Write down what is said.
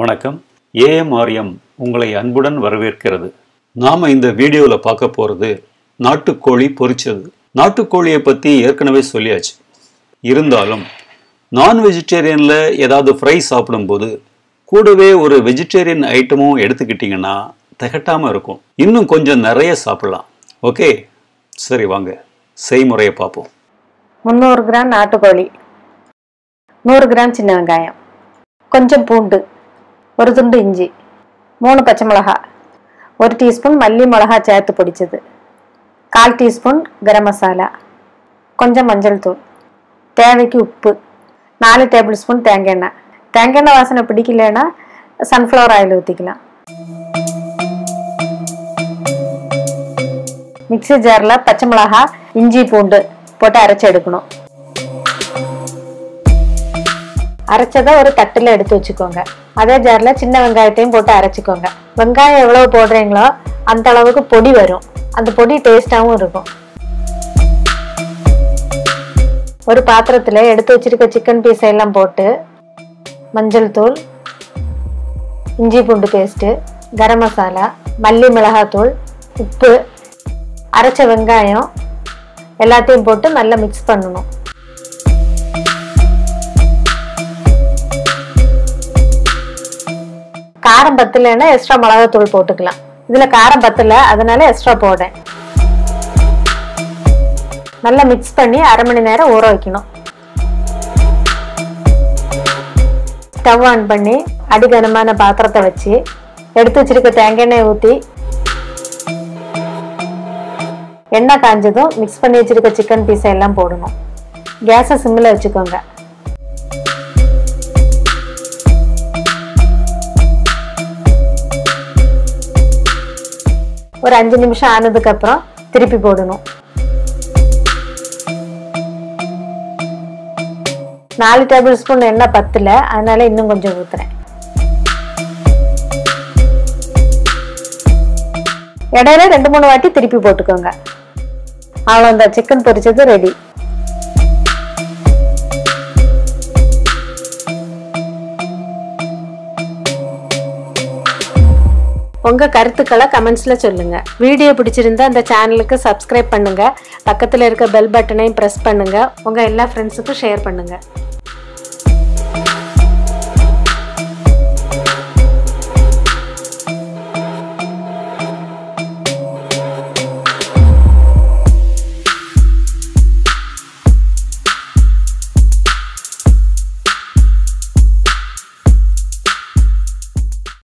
வணக்கம். ஏஎம்ஆர்எம் உங்களை அன்புடன் வரவேற்கிறது. நாம இந்த வீடியோவில் பார்க்க போகிறது நாட்டுக்கோழி பொரிச்சது. நாட்டுக்கோழியை பற்றி ஏற்கனவே சொல்லியாச்சு. இருந்தாலும் நான் வெஜிடேரியனில் ஏதாவது ஃப்ரை சாப்பிடும்போது கூடவே ஒரு வெஜிடேரியன் ஐட்டமும் எடுத்துக்கிட்டிங்கன்னா திகட்டாமல் இருக்கும். இன்னும் கொஞ்சம் நிறைய சாப்பிடலாம். ஓகே? சரி வாங்க. செய்முறையை பார்ப்போம். முந்நூறு கிராம் நாட்டுக்கோழி நூறு கிராம் சின்ன வெங்காயம் கொஞ்சம் பூண்டு ஒரு துண்டு இஞ்சி மூணு பச்சை மிளகா ஒரு டீஸ்பூன் மல்லி மிளகா சேர்த்து பிடிச்சது கால் டீஸ்பூன் கரம் மசாலா கொஞ்சம் மஞ்சள் தூள் தேவைக்கு உப்பு நாலு டேபிள் ஸ்பூன் தேங்காய் எண்ணெய். தேங்காய் எண்ணெய் வாசனை பிடிக்கலன்னா சன்ஃப்ளவர் ஆயில் ஊற்றிக்கலாம் மிக்ஸி ஜாரில் பச்சை மிளகா இஞ்சி பூண்டு போட்டு அரைச்சி எடுக்கணும். அரைச்சதை ஒரு தட்டில் எடுத்து வச்சுக்கோங்க. அதே ஜாரில் சின்ன வெங்காயத்தையும் போட்டு அரைச்சிக்கோங்க. வெங்காயம் எவ்வளவு போடுறீங்களோ அந்த அளவுக்கு பொடி வரும். அந்த பொடி டேஸ்டாகவும் இருக்கும். ஒரு பாத்திரத்தில் எடுத்து வச்சிருக்க சிக்கன் பீஸ் எல்லாம் போட்டு மஞ்சள் தூள் இஞ்சி பூண்டு பேஸ்ட்டு கரம் மசாலா மல்லி மிளகாத்தூள் உப்பு அரைச்ச வெங்காயம் எல்லாத்தையும் போட்டு நல்லா மிக்ஸ் பண்ணணும். காரம் பத்தலைன்னா எக்ஸ்ட்ரா மிளகாத்தூள் போட்டுக்கலாம். இதில் காரம் பத்தல அதனால எக்ஸ்ட்ரா போடேன் நல்லா மிக்ஸ் பண்ணி அரை மணி நேரம் ஊற வைக்கணும். ஸ்டவ் ஆன் பண்ணி அடிகனமான பாத்திரத்தை வச்சு எடுத்து வச்சிருக்க தேங்காய் எண்ணெய் ஊற்றி எண்ணெய் காஞ்சதும் மிக்ஸ் பண்ணி வச்சிருக்க சிக்கன் பீஸை எல்லாம் போடணும். கேஸை சிம்மில் வச்சுக்கோங்க. ஒரு அஞ்சு நிமிஷம் ஆனதுக்கு அப்புறம் திருப்பி போடணும். நாலு டேபிள் ஸ்பூன் எண்ணெய் பத்துல அதனால இன்னும் கொஞ்சம் ஊத்துறேன். இடையில ரெண்டு மூணு வாட்டி திருப்பி போட்டுக்கோங்க. அவ்வளோதான் சிக்கன் பொரிச்சது ரெடி உங்கள் கருத்துக்களை கமெண்ட்ஸில் சொல்லுங்கள் வீடியோ பிடிச்சிருந்தா அந்த சேனலுக்கு சப்ஸ்கிரைப் பண்ணுங்கள் பக்கத்தில் இருக்க பெல் பட்டனையும் ப்ரெஸ் பண்ணுங்கள் உங்கள் எல்லா ஃப்ரெண்ட்ஸுக்கும் ஷேர் பண்ணுங்கள்